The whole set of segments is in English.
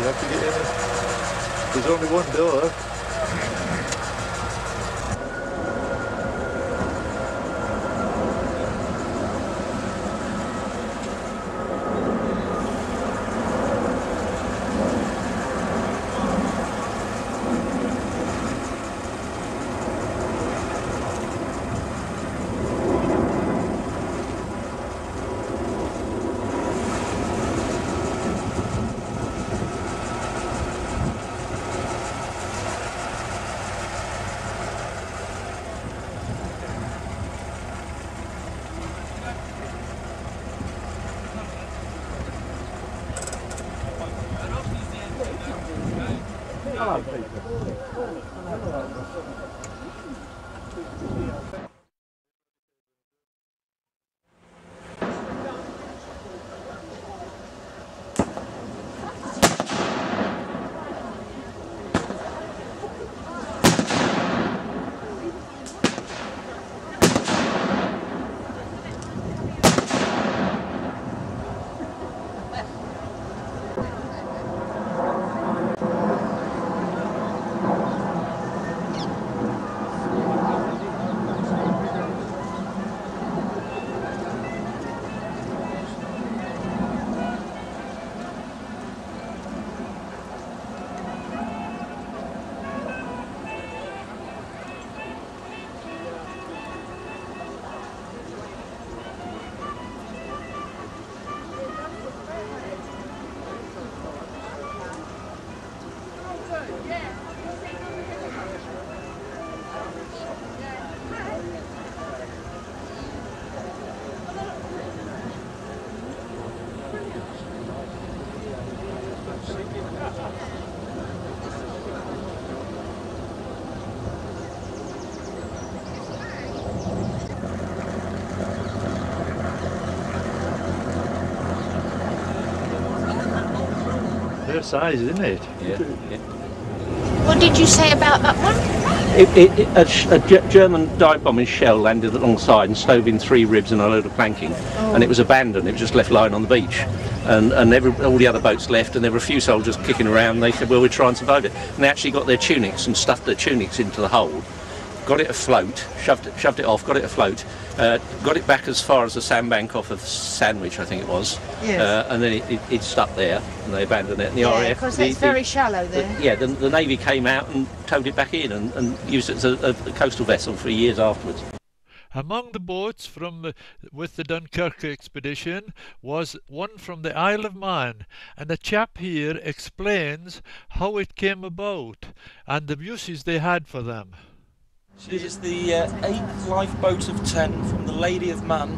You have to get in. There's only one door. ああ Their size, isn't it? Yeah. yeah. What did you say about that one? It, it, it, a, a German dive bombing shell landed alongside and stove in three ribs and a load of planking, oh. and it was abandoned. It was just left lying on the beach, and and every, all the other boats left, and there were a few soldiers kicking around. And they said, "Well, we'll try and survive it." And they actually got their tunics and stuffed their tunics into the hole, got it afloat, shoved it, shoved it off, got it afloat, uh, got it back as far as the sandbank off of Sandwich, I think it was, Yes. uh, and then it, it, it stuck there, and they abandoned it. And the Yeah, RAF, because the- it's the- very shallow the- there. yeah, the, the Navy came out and towed it back in and, and used it as a, a, a coastal vessel for years afterwards. Among the boats from the, with the Dunkirk expedition was one from the Isle of Man, and a chap here explains how it came about and the uses they had for them. It is the uh, eighth lifeboat of ten from the Lady of Man,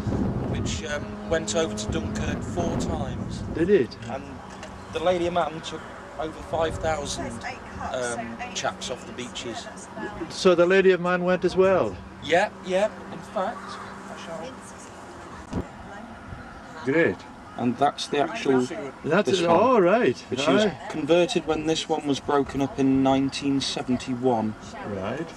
which um, went over to Dunkirk four times. Did it? And the Lady of Man took over 5,000 um, chaps off the beaches. So the Lady of Man went as well. Yeah, yeah, in fact. Great. And that's the actual. That's This. All right. Which was converted when this one was broken up in 1971. Right.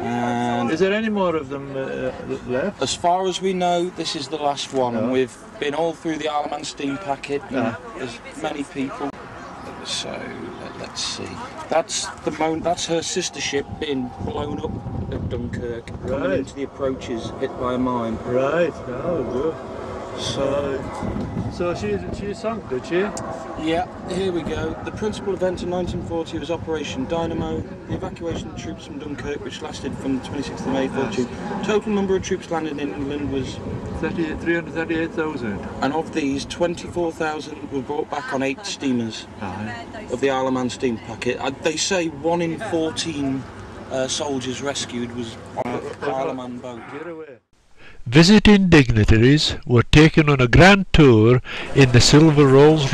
And Is there any more of them uh, left? as far as we know, this is the last one. We've been all through the Isle of Man steam packet. There's many people. So let- let's see. That's the mo- That's her sister ship being blown up at Dunkirk, coming Right. into the approaches, hit by a mine. Right. Oh, good. So So she she sunk, did she? yeah, here we go. The principal event in 1940 was Operation Dynamo, the evacuation of troops from Dunkirk, which lasted from the 26th of May 42. Total number of troops landed in England was 30, 338,000. And of these, 24,000 were brought back on eight steamers of the Isle of Man steam packet. Uh, they say one in 14 uh, soldiers rescued was on the Isle of Man boat. Visiting dignitaries were taken on a grand tour in the silver Rolls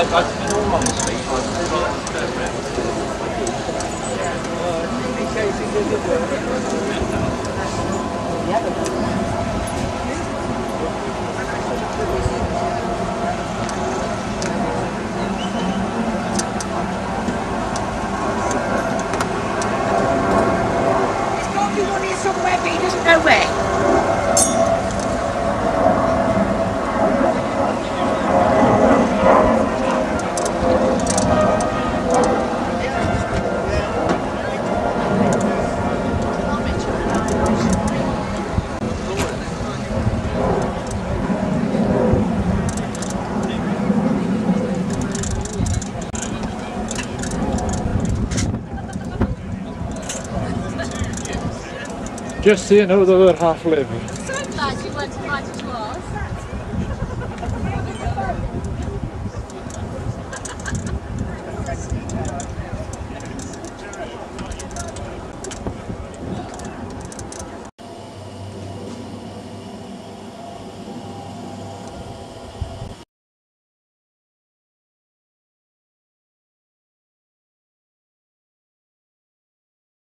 I, I, in all honesty, I, to be one here somewhere, but he doesn't know where. Just so you the other half live.